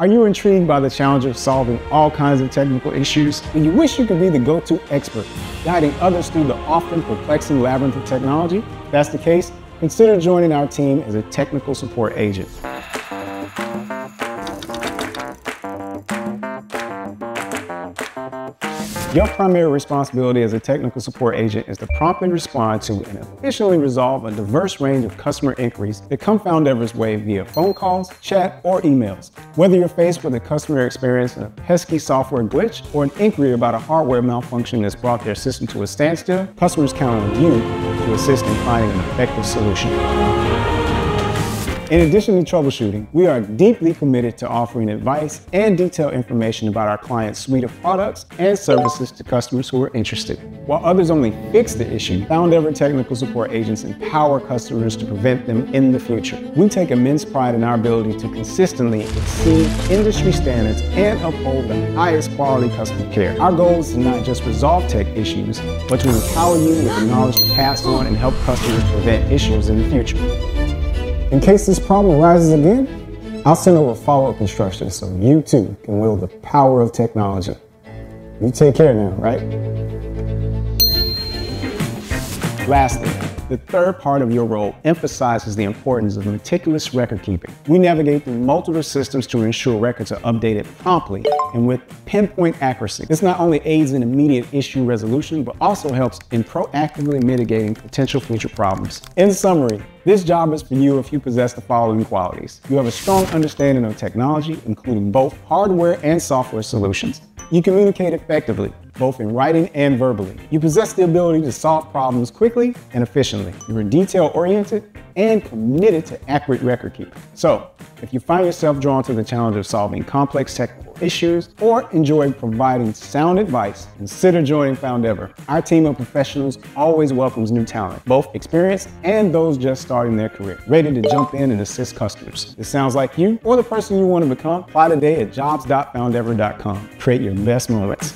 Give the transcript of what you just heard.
Are you intrigued by the challenge of solving all kinds of technical issues? And you wish you could be the go-to expert, guiding others through the often perplexing labyrinth of technology? If that's the case, consider joining our team as a technical support agent. Your primary responsibility as a technical support agent is to promptly respond to and efficiently resolve a diverse range of customer inquiries that come Foundever's way via phone calls, chat, or emails. Whether you're faced with a customer experience a pesky software glitch or an inquiry about a hardware malfunction that's brought their system to a standstill, customers count on you to assist in finding an effective solution. In addition to troubleshooting, we are deeply committed to offering advice and detailed information about our client's suite of products and services to customers who are interested. While others only fix the issue, Foundever technical support agents empower customers to prevent them in the future. We take immense pride in our ability to consistently exceed industry standards and uphold the highest quality customer care. Our goal is to not just resolve tech issues, but to empower you with the knowledge to pass on and help customers prevent issues in the future. In case this problem arises again, I'll send over follow-up instructions so you too can wield the power of technology. You take care now, right? Lastly, the third part of your role emphasizes the importance of meticulous record keeping. We navigate through multiple systems to ensure records are updated promptly and with pinpoint accuracy. This not only aids in immediate issue resolution, but also helps in proactively mitigating potential future problems. In summary, this job is for you if you possess the following qualities. You have a strong understanding of technology, including both hardware and software solutions. You communicate effectively, both in writing and verbally. You possess the ability to solve problems quickly and efficiently. You are detail-oriented and committed to accurate record keeping. So, if you find yourself drawn to the challenge of solving complex technical issues or enjoy providing sound advice, consider joining Foundever. Our team of professionals always welcomes new talent, both experienced and those just starting their career, ready to jump in and assist customers. It sounds like you or the person you want to become? Apply today at jobs.foundever.com. Create your best moments.